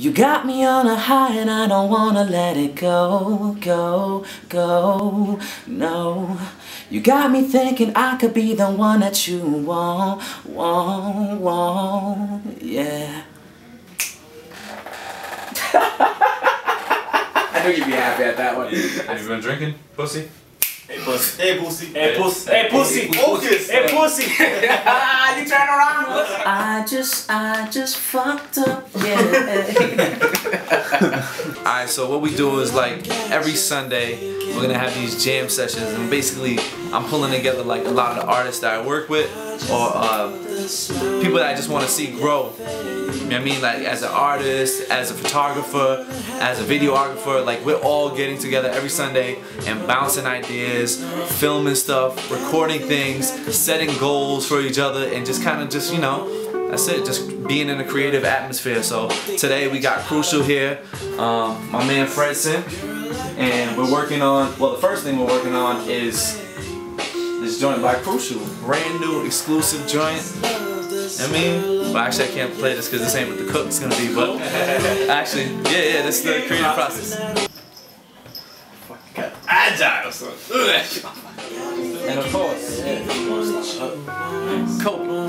You got me on a high and I don't wanna let it go, go, go, no. You got me thinking I could be the one that you want, want, want, yeah. I knew you'd be happy at that one. Have you been drinking, pussy? Hey, pussy. Hey, pussy. Hey, pussy. Hey, pussy. Focus. Hey, pussy. you turn around, pussy. I just, I just fucked up, yeah. So what we do is like every Sunday we're gonna have these jam sessions and basically I'm pulling together like a lot of the artists that I work with or uh, people that I just want to see grow. You know what I mean? Like as an artist, as a photographer, as a videographer, like we're all getting together every Sunday and bouncing ideas, filming stuff, recording things, setting goals for each other and just kind of just, you know, that's it, just being in a creative atmosphere. So today we got Crucial here, um, my man Fredson, and we're working on, well the first thing we're working on is this joint by Crucial, brand new exclusive joint. I mean, well actually I can't play this because this ain't what the cook's gonna be, but actually, yeah, yeah, this is the creative process. Agile, son. And of course, Colby.